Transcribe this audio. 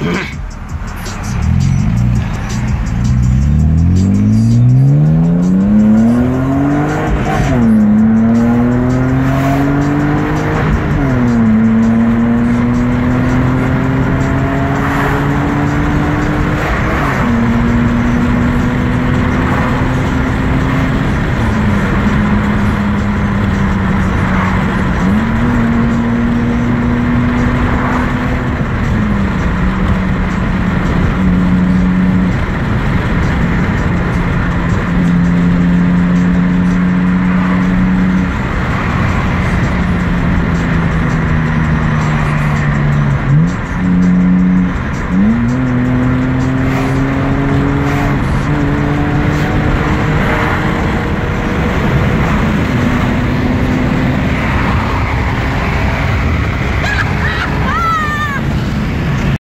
Mm-hmm.